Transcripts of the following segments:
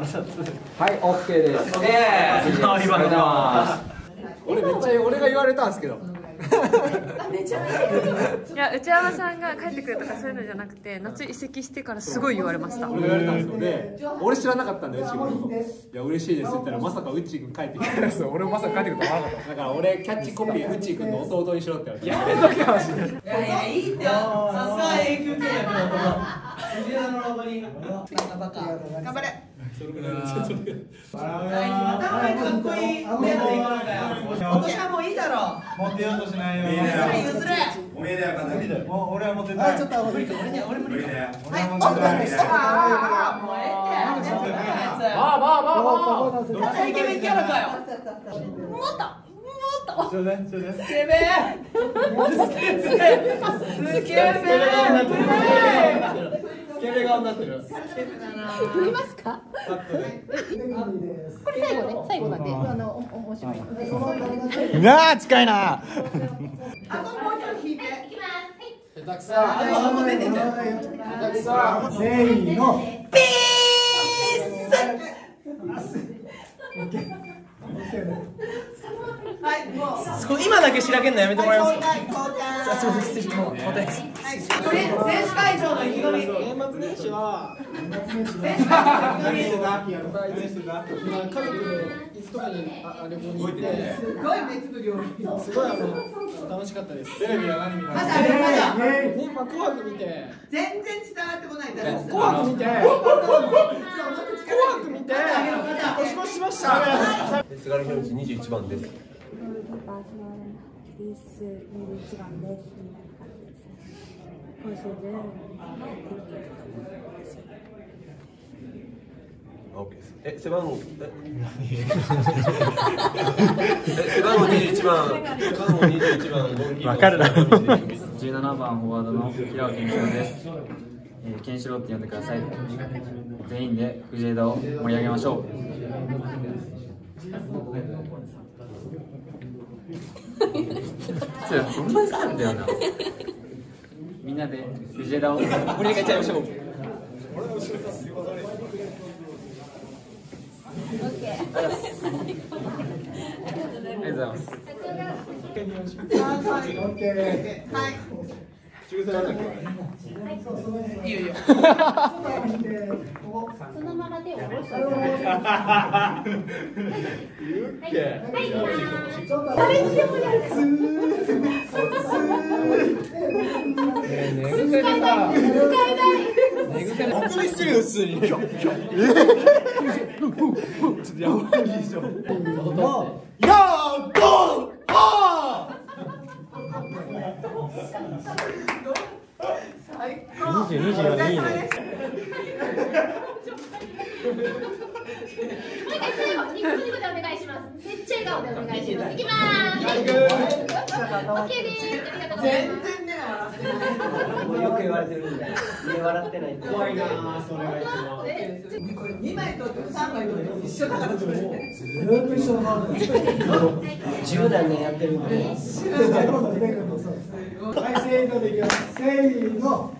腹立つはい OK ですええー、ありがとうございます。俺めっちゃ俺が言われたんですけど。いや内山さんが帰ってくるとかそういうのじゃなくて夏移籍してからすごい言われました。俺が言われたんですよ。で俺知らなかったんだようち君いや嬉しいですって言ったらまさかうっちー君帰ってきたそう俺もまさか帰ってくると思わなかった。だから俺キャッチコピーうっちー君の弟にしろって言われてやめとけマジでいやいやいいってよ。さすが永久契約の藤枝のロゴに。バカバカ頑張れそれぐらいちょっとまたかっこいいメロディーかよ今年はもういいだろ持ってようとしないよ譲れ譲れおめでやかもう俺は持ってないちょっと無理か俺には俺無理かはいおっと俺は持ってないああもうえ。えってまあまあまあまあまたイケメンキャラかよもっともっとちょうだいちょうだいスケベスケベスケベスケベ顔になってる。振りますかこれ最後ね最後なんであのお面白い。なあ近いな。あともうちょっと引いて。下手くそあもう出てせーのはい。もうすごい。今だけしらけんのやめてもらえますか交代交代すい。ません失礼します会長の意気込み年末年始は選手会長の意気込み今家族のいつとかにああれもに行ってすごい熱ぶりをすごいあの楽しかったですテレビは何見たまだあれまだね今紅白見て全然伝わってこないから紅白見て紅白見て年越ししました津軽表示21番です。バースローリス21番。ですね。今シーズン、あ、OK です。え、背番号、え、え背番号21番、背番号21 番、ゴールキーパーわかるだろ17番フォワードの平尾健一郎です。えー、ケンシロウって呼んでください。全員で藤枝を盛り上げましょう。それほんまなんだよな。みんなで藤枝を。盛り上げちゃいましょう。ありがとうございます。はい。い。い。よい。い。よそのまま手を下ろして誰にでもやるから寝癖でさ使えない。寝癖で本当に失礼よ普通にちょっとやばいでしょやーゴーあ最高20 24でい。いねもう一回最後ニコニコでお願いしますめっちゃ笑顔でお願い。しますいきまーす OK ですありがとうござい全ますよく言われてるんで目笑ってない怖いなそれが一番えこれ2枚取っても3枚取っても一緒だからそれずーっと一緒の十何年やってるんではい、せーのでいきます。せーの。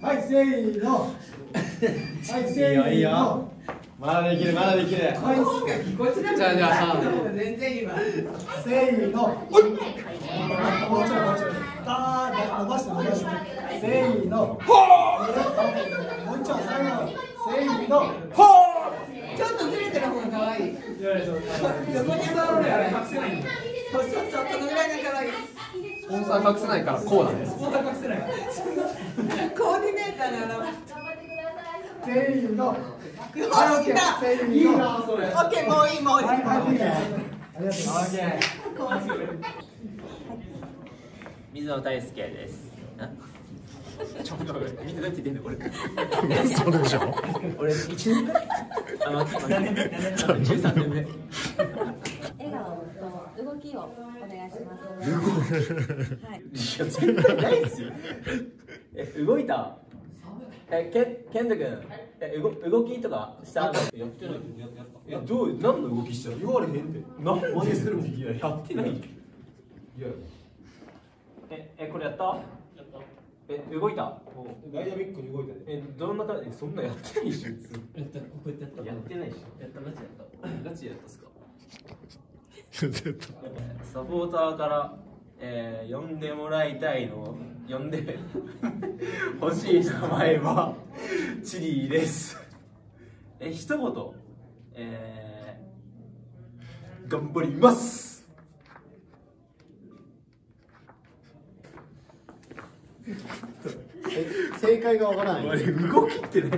はい、せーの。はい、せーの。まだできるまだできるはい、音楽聞こえてないじゃあじゃあ全然いいわせーの。もうちょい、もうちょい。あー、伸ばして、伸ばして。せーの。もうちょい、最後。せーの。ちょっとずれてる方が可愛い横に座ろうよ隠せないそうそうそうこのぐらいが可愛いスポンサー隠せないからこうなんですコーディネーターのせーの。よしだせーの。オッケーもういいもういいはい、はい、いいありがとうございます。水野大輔です。ちょっとみんなだって出んのこれ。そうでしょ俺一年目。あ、待って待って。十三年目。笑顔と動きをお願いします。はい。いや絶対ないですよ。え動いた。えけケント君。え動動きとかした。やってない。やどう何の動きした言われへんって。何真似するいややってない。いや。ええこれやった？やった。え動いた？ダイナミックに動いたでえどんな感じそんなやってないし普通やったこうやってやったやってないしやったガチやったガチやったっすか？サポーターから、えー、呼んでもらいたいの呼んで。欲しい名前はチリーです。え一言。えー、頑張ります。正解がわからない。あれ動きって何？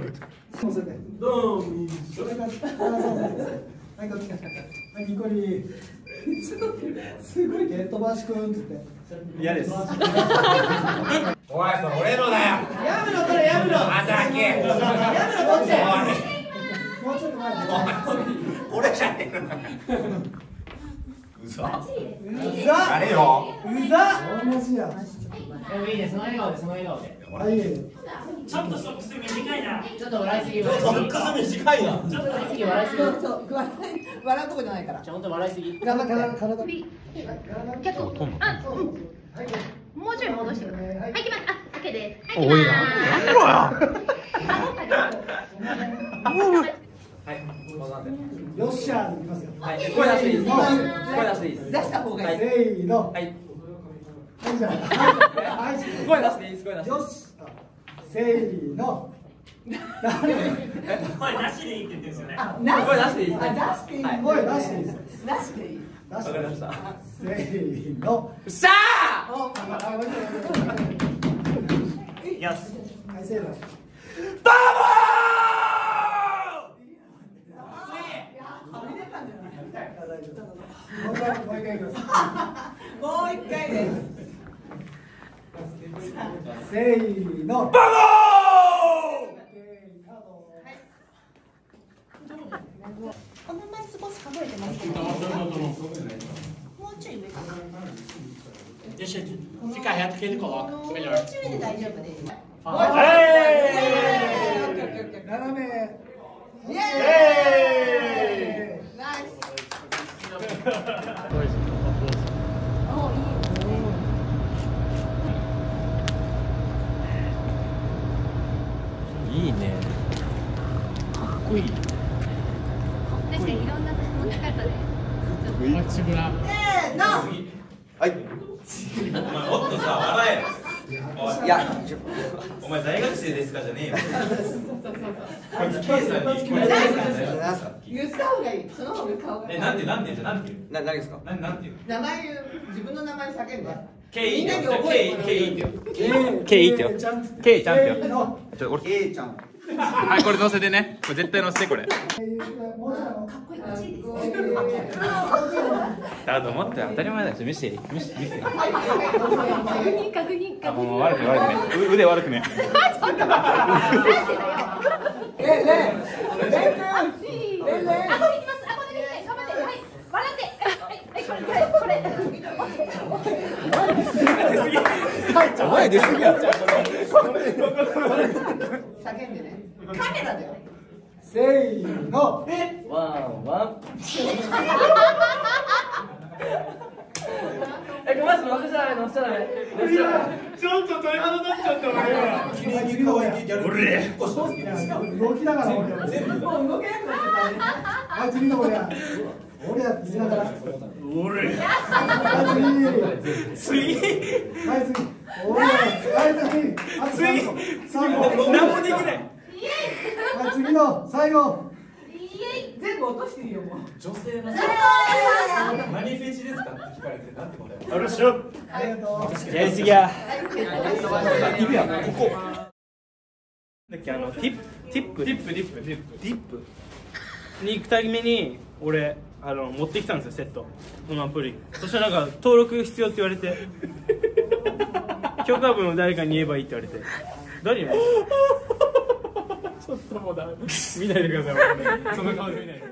どうもそれがはいこっちはいニコリすごいゲットバシ君って言って嫌です。おいそれ俺のだよ。やめろこれやめろ。あざけやめろこっちもうちょっと前でこれじゃねえのうざうざ誰よ。うざ同じやいいねその笑顔でその笑顔ではいちょっとソックス短いな。ちょっと笑いすぎ。ソックス短いなちょっと笑いすぎ。笑いすぎそう笑い笑うとこじゃないから。ちょっと笑いすぎ。頑張って体体結構あもうちょい戻してください。はい。行きますあ OK ですはい。おい。行きますよっしゃーいきますよはい声出していいです。声出していいです。出した方がいい。せーの。はいはいじゃあはい声出していいです声出してよしせーの誰これなしでいいって言ってるんですよね。声出していいです出していい声出していいです出していいわかりましたせーのしゃああ待って待って待ってよし。はいせーのもう一回もう一回いきますもう一回ですせーのバモーこの前少し数えてますけど、もうちょい上かな。もうちょいで大丈夫です。斜。ょいで大丈夫です斜めイエーイナイスいい。かにいろんな持ち方で。口ぶら。せーの。はい。お前もっとさ笑え。いいや。お前大学生ですかじゃねえよ。こいつ K さんに聞こえて言った方がいい。その方が顔が。えなんてなんてじゃなんて言うな何ですか？なんなんて言う名前言う。自分の名前叫んで。K いいってみんなに覚えてもらう K いいってよ K いいってよ。K ちゃんってちょ俺 A ちゃんはいこれ載せてねこれ絶対載せてこれもうちょいあのかっこいい欲しいですだと思って当たり前だよ見せて見せて見せて確認確認確認もう悪くね悪くねう腕悪くねえねえあ、これ行きます。あ、これ行きたい。頑張って。はい。笑って。はい。はい。これ。これ。前出すぎやっちゃう叫んでね。カメラだよ。せーの。ワンワンえごめんなさい乗せちゃダメ乗せちゃダメちょっと。鳥肌立っちゃった俺次次の親いや動きながら俺は全部もう動けなくなっちゃったねはい次の親俺やって言いながら俺はい次次はい次俺やはい次あと三個三個何もできないはい次の最後全部落としてるよもう女性の何フェチですかって聞かれてなんてしくありがとうやりすぎやだっけあのティップ。ティップ。ティップ。ティップ。ティップ。ティップ。に行くために俺あの持ってきたんですよセット。このアプリそしたらなんか登録必要って言われて。許可文を誰かに言えばいいって言われて。誰に ちょっともうダメ。見ないでください。その顔で見ないで